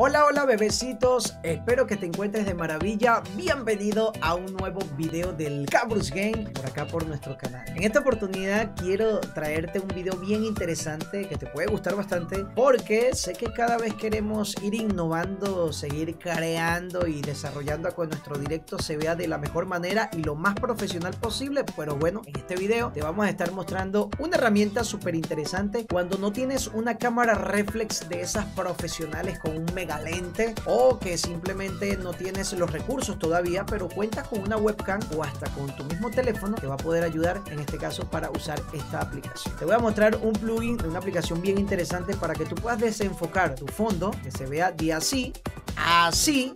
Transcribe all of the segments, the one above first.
Hola, hola bebecitos, espero que te encuentres de maravilla. Bienvenido a un nuevo video del Cabrus Game por acá por nuestro canal. En esta oportunidad quiero traerte un video bien interesante que te puede gustar bastante porque sé que cada vez queremos ir innovando, seguir creando y desarrollando a que nuestro directo se vea de la mejor manera y lo más profesional posible. Pero bueno, en este video te vamos a estar mostrando una herramienta súper interesante cuando no tienes una cámara reflex de esas profesionales con un mega o que simplemente no tienes los recursos todavía, pero cuentas con una webcam o hasta con tu mismo teléfono que va a poder ayudar en este caso para usar esta aplicación. Te voy a mostrar un plugin de una aplicación bien interesante para que tú puedas desenfocar tu fondo, que se vea de así, así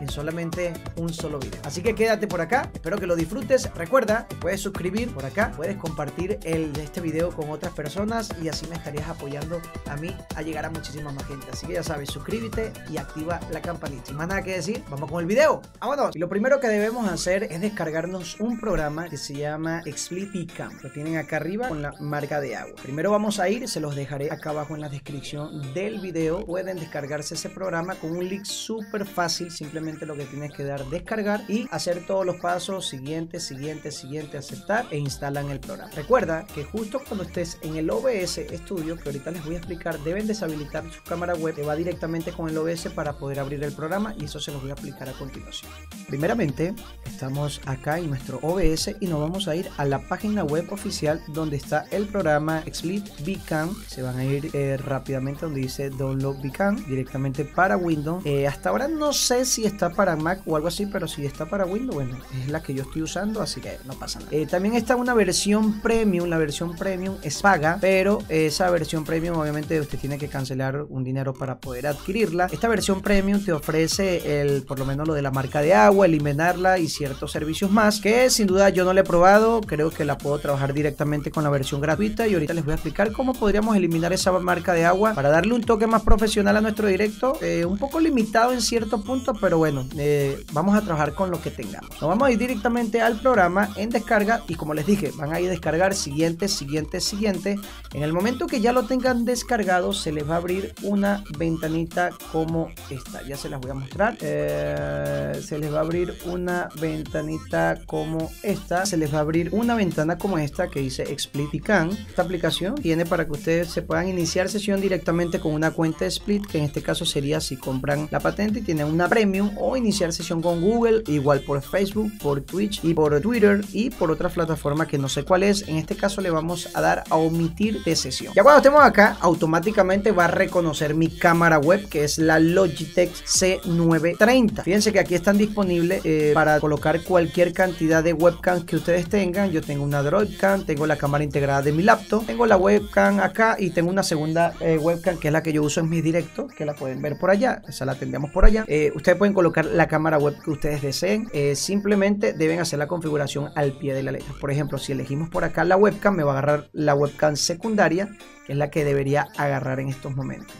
en solamente un solo video. Así que quédate por acá, espero que lo disfrutes. Recuerda, te puedes suscribir por acá, puedes compartir el, este video con otras personas y así me estarías apoyando a mí a llegar a muchísima más gente. Así que ya sabes, suscríbete y activa la campanita. Sin más nada que decir, vamos con el video. ¡Vámonos! Y lo primero que debemos hacer es descargarnos un programa que se llama Split Cam. Lo tienen acá arriba con la marca de agua. Primero vamos a ir, se los dejaré acá abajo en la descripción del video. Pueden descargarse ese programa con un link súper fácil, simplemente lo que tienes que dar descargar y hacer todos los pasos siguiente, siguiente, siguiente, aceptar e instalan el programa. Recuerda que justo cuando estés en el OBS Studio, que ahorita les voy a explicar, deben deshabilitar su cámara web que va directamente con el OBS para poder abrir el programa y eso se los voy a explicar a continuación. Primeramente, estamos acá en nuestro OBS y nos vamos a ir a la página web oficial donde está el programa Split Vcam. Se van a ir eh, rápidamente donde dice Download Vcam directamente para Windows. Eh, hasta ahora no sé si está está para Mac o algo así, pero si está para Windows, bueno, es la que yo estoy usando, así que no pasa nada. Eh, también está una versión premium, la versión premium es paga, pero esa versión premium obviamente usted tiene que cancelar un dinero para poder adquirirla. Esta versión premium te ofrece el, por lo menos lo de la marca de agua, eliminarla y ciertos servicios más, que sin duda yo no le he probado, creo que la puedo trabajar directamente con la versión gratuita y ahorita les voy a explicar cómo podríamos eliminar esa marca de agua para darle un toque más profesional a nuestro directo, eh, un poco limitado en cierto punto, pero bueno bueno, eh, vamos a trabajar con lo que tengamos. Nos vamos a ir directamente al programa en descarga y como les dije, van a ir a descargar siguiente, siguiente, siguiente. En el momento que ya lo tengan descargado, se les va a abrir una ventanita como esta. Ya se las voy a mostrar. Eh, se les va a abrir una ventanita como esta. Se les va a abrir una ventana como esta que dice Split Can. Esta aplicación tiene para que ustedes se puedan iniciar sesión directamente con una cuenta Split, que en este caso sería si compran la patente y tienen una premium o iniciar sesión con Google, igual por Facebook, por Twitch y por Twitter y por otra plataforma que no sé cuál es. En este caso le vamos a dar a omitir de sesión. Ya cuando estemos acá, automáticamente va a reconocer mi cámara web que es la Logitech C930. Fíjense que aquí están disponibles eh, para colocar cualquier cantidad de webcams que ustedes tengan. Yo tengo una Droidcam, tengo la cámara integrada de mi laptop, tengo la webcam acá y tengo una segunda eh, webcam que es la que yo uso en mis directos, que la pueden ver por allá. Esa la tendríamos por allá. Eh, ustedes pueden colocar la cámara web que ustedes deseen. Eh, simplemente deben hacer la configuración al pie de la letra. Por ejemplo, si elegimos por acá la webcam, me va a agarrar la webcam secundaria, que es la que debería agarrar en estos momentos.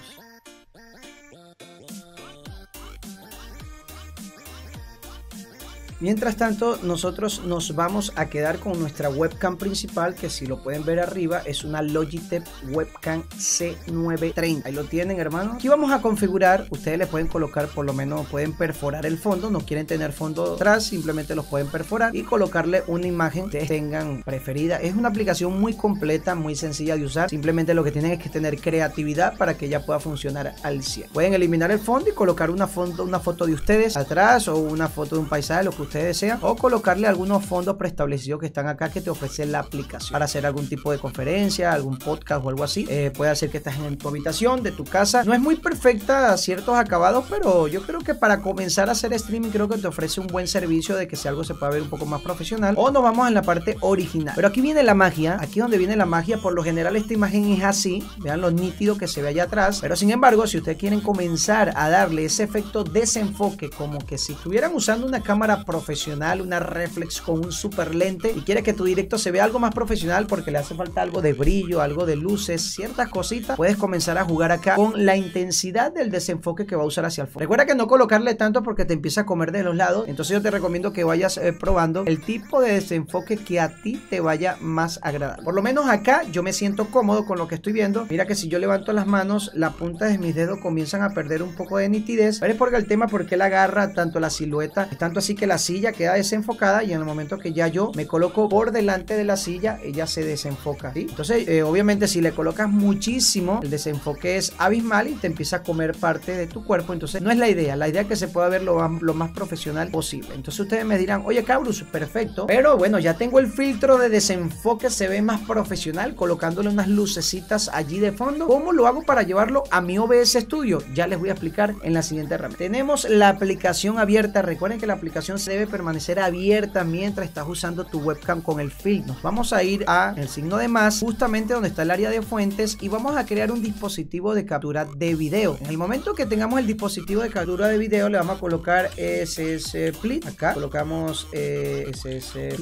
Mientras tanto, nosotros nos vamos a quedar con nuestra webcam principal, que si lo pueden ver arriba, es una Logitech Webcam C930. Ahí lo tienen, hermano. Aquí vamos a configurar, ustedes le pueden colocar, por lo menos pueden perforar el fondo, no quieren tener fondo atrás, simplemente los pueden perforar y colocarle una imagen que tengan preferida. Es una aplicación muy completa, muy sencilla de usar. Simplemente lo que tienen es que tener creatividad para que ella pueda funcionar al 100. Pueden eliminar el fondo y colocar una foto, una foto de ustedes atrás o una foto de un paisaje, lo que ustedes desean o colocarle algunos fondos preestablecidos que están acá que te ofrece la aplicación para hacer algún tipo de conferencia, algún podcast o algo así. Eh, puede hacer que estás en tu habitación, de tu casa. No es muy perfecta a ciertos acabados, pero yo creo que para comenzar a hacer streaming creo que te ofrece un buen servicio de que si algo se pueda ver un poco más profesional. O nos vamos en la parte original. Pero aquí viene la magia, aquí donde viene la magia, por lo general esta imagen es así. Vean lo nítido que se ve allá atrás. Pero sin embargo, si ustedes quieren comenzar a darle ese efecto desenfoque, como que si estuvieran usando una cámara pro profesional, una reflex con un super lente y quieres que tu directo se vea algo más profesional porque le hace falta algo de brillo, algo de luces, ciertas cositas, puedes comenzar a jugar acá con la intensidad del desenfoque que va a usar hacia el fondo. Recuerda que no colocarle tanto porque te empieza a comer de los lados, entonces yo te recomiendo que vayas eh, probando el tipo de desenfoque que a ti te vaya más agradable. Por lo menos acá yo me siento cómodo con lo que estoy viendo. Mira que si yo levanto las manos, la punta de mis dedos comienzan a perder un poco de nitidez. Pero es porque el tema porque la agarra tanto la silueta, es tanto así que la silla queda desenfocada y en el momento que ya yo me coloco por delante de la silla, ella se desenfoca. Entonces, eh, obviamente si le colocas muchísimo, el desenfoque es abismal y te empieza a comer parte de tu cuerpo. Entonces, no es la idea. La idea es que se pueda ver lo, lo más profesional posible. Entonces ustedes me dirán, oye Cabrus, perfecto. Pero bueno, ya tengo el filtro de desenfoque, se ve más profesional colocándole unas lucecitas allí de fondo. ¿Cómo lo hago para llevarlo a mi OBS Studio? Ya les voy a explicar en la siguiente herramienta. Tenemos la aplicación abierta. Recuerden que la aplicación se debe permanecer abierta mientras estás usando tu webcam con el filtro. Nos vamos a ir a el signo de más, justamente donde está el área de fuentes y vamos a crear un dispositivo de captura de video. En el momento que tengamos el dispositivo de captura de video, le vamos a colocar SS Split. Acá colocamos eh, SS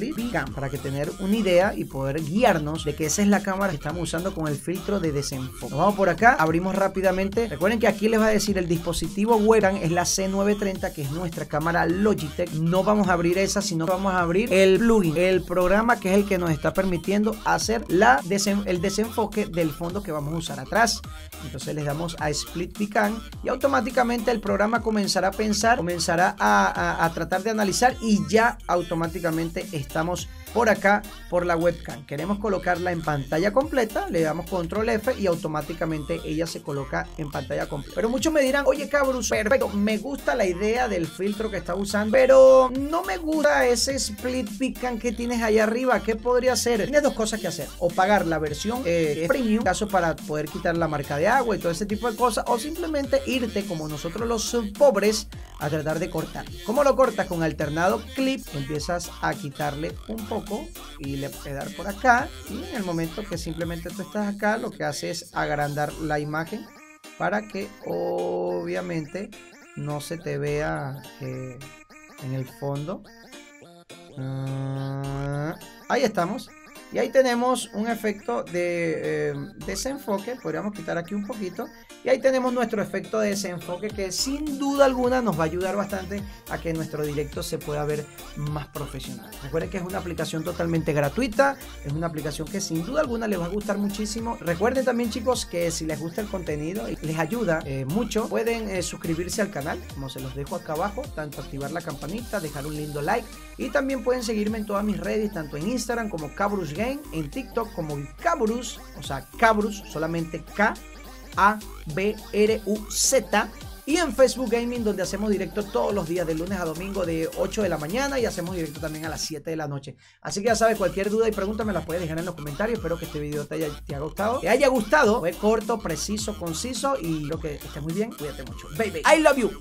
para que tener una idea y poder guiarnos de que esa es la cámara que estamos usando con el filtro de desenfoque. Nos vamos por acá, abrimos rápidamente. Recuerden que aquí les va a decir el dispositivo webcam es la C930, que es nuestra cámara Logitech. No vamos a abrir esa, sino vamos a abrir el plugin, el programa que es el que nos está permitiendo hacer la el desenfoque del fondo que vamos a usar atrás. Entonces les damos a Split Beacon y automáticamente el programa comenzará a pensar, comenzará a, a tratar de analizar y ya automáticamente estamos por acá por la webcam. Queremos colocarla en pantalla completa, le damos control F y automáticamente ella se coloca en pantalla completa. Pero muchos me dirán, oye Cabrus, perfecto, me gusta la idea del filtro que está usando, pero no me gusta ese split pican que tienes ahí arriba. ¿Qué podría hacer? Tienes dos cosas que hacer, o pagar la versión eh, premium, caso para poder quitar la marca de agua y todo ese tipo de cosas, o simplemente irte como nosotros los pobres a tratar de cortar. ¿Cómo lo cortas? Con alternado clip, empiezas a quitarle un poco y le puedes dar por acá y en el momento que simplemente tú estás acá lo que hace es agrandar la imagen para que obviamente no se te vea eh, en el fondo ah, ahí estamos y ahí tenemos un efecto de eh, desenfoque podríamos quitar aquí un poquito y ahí tenemos nuestro efecto de desenfoque que sin duda alguna nos va a ayudar bastante a que nuestro directo se pueda ver más profesional. Recuerden que es una aplicación totalmente gratuita, es una aplicación que sin duda alguna les va a gustar muchísimo. Recuerden también chicos que si les gusta el contenido y les ayuda eh, mucho, pueden eh, suscribirse al canal, como se los dejo acá abajo, tanto activar la campanita, dejar un lindo like y también pueden seguirme en todas mis redes, tanto en Instagram como Cabrus Game, en TikTok como Cabrus, o sea, Cabrus, solamente K a-B-R-U-Z. Y en Facebook Gaming, donde hacemos directo todos los días, de lunes a domingo, de 8 de la mañana. Y hacemos directo también a las 7 de la noche. Así que ya sabes, cualquier duda y pregunta me la puedes dejar en los comentarios. Espero que este video te haya, gustado. Te haya gustado. Fue corto, preciso, conciso. Y lo que estés muy bien. Cuídate mucho. Baby, I love you.